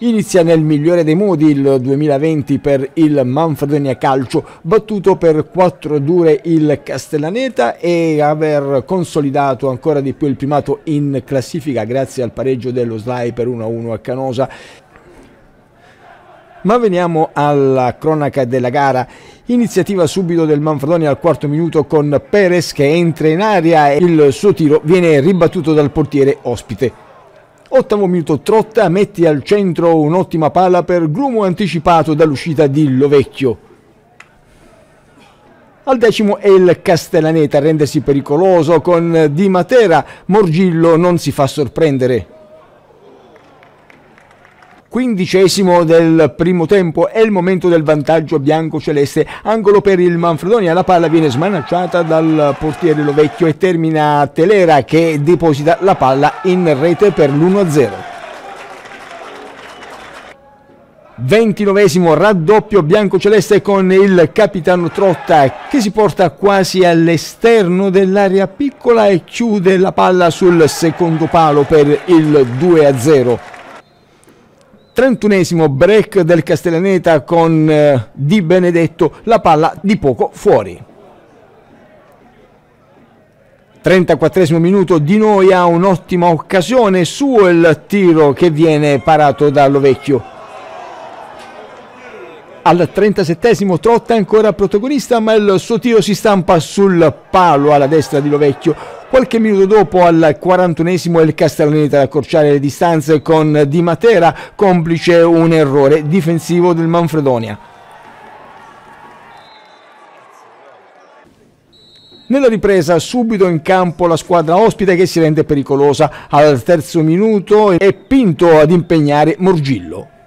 Inizia nel migliore dei modi il 2020 per il Manfredonia Calcio, battuto per 4 dure il Castellaneta e aver consolidato ancora di più il primato in classifica grazie al pareggio dello Slai per 1-1 a Canosa. Ma veniamo alla cronaca della gara. Iniziativa subito del Manfredonia al quarto minuto con Perez che entra in aria e il suo tiro viene ribattuto dal portiere ospite. Ottavo minuto Trotta metti al centro un'ottima palla per Grumo anticipato dall'uscita di Lovecchio. Al decimo è il Castellaneta a rendersi pericoloso con Di Matera, Morgillo non si fa sorprendere. Quindicesimo del primo tempo è il momento del vantaggio bianco-celeste, angolo per il Manfredonia, la palla viene smanacciata dal portiere Lovecchio e termina Telera che deposita la palla in rete per l'1-0. 29 raddoppio bianco-celeste con il capitano Trotta che si porta quasi all'esterno dell'area piccola e chiude la palla sul secondo palo per il 2-0. 31esimo break del Castellaneta con eh, Di Benedetto, la palla di poco fuori. 34 minuto Di Noi ha un'ottima occasione su il tiro che viene parato da Lovecchio. Al 37 Trotta è ancora protagonista ma il suo tiro si stampa sul palo alla destra di Lovecchio Qualche minuto dopo, al 41esimo, il Castellaneta ad accorciare le distanze con Di Matera, complice un errore difensivo del Manfredonia. Nella ripresa subito in campo la squadra ospite che si rende pericolosa. Al terzo minuto è Pinto ad impegnare Morgillo.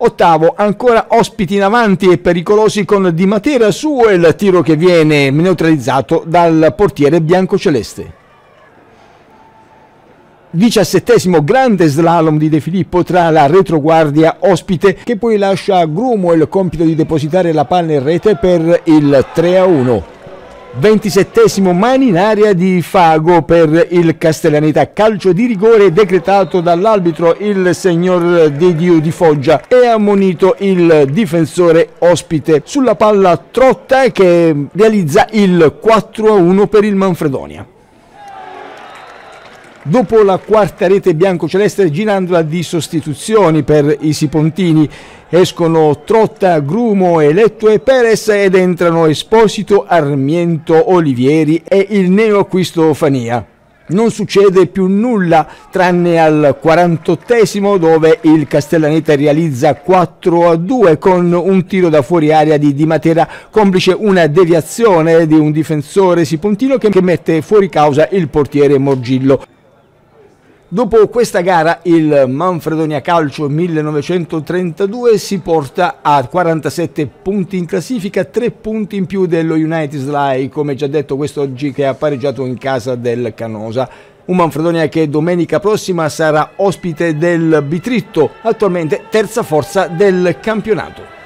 Ottavo, ancora ospiti in avanti e pericolosi con Di Matera su il tiro che viene neutralizzato dal portiere biancoceleste. Diciassettesimo grande slalom di De Filippo tra la retroguardia ospite che poi lascia a Grumo il compito di depositare la palla in rete per il 3 a 1. 27 mani in aria di Fago per il Castellaneta, calcio di rigore decretato dall'arbitro il signor De Dio di Foggia. E ammonito il difensore ospite. Sulla palla Trotta che realizza il 4-1 per il Manfredonia. Dopo la quarta rete bianco-celeste girandola di sostituzioni per i Sipontini escono Trotta, Grumo, Eletto e Perez ed entrano Esposito, Armiento, Olivieri e il neoacquisto Fania. Non succede più nulla tranne al 48 dove il Castellaneta realizza 4 a 2 con un tiro da fuori area di Di Matera complice una deviazione di un difensore sipontino che mette fuori causa il portiere Morgillo. Dopo questa gara il Manfredonia Calcio 1932 si porta a 47 punti in classifica, 3 punti in più dello United Sly, come già detto quest'oggi che ha pareggiato in casa del Canosa. Un Manfredonia che domenica prossima sarà ospite del Bitritto, attualmente terza forza del campionato.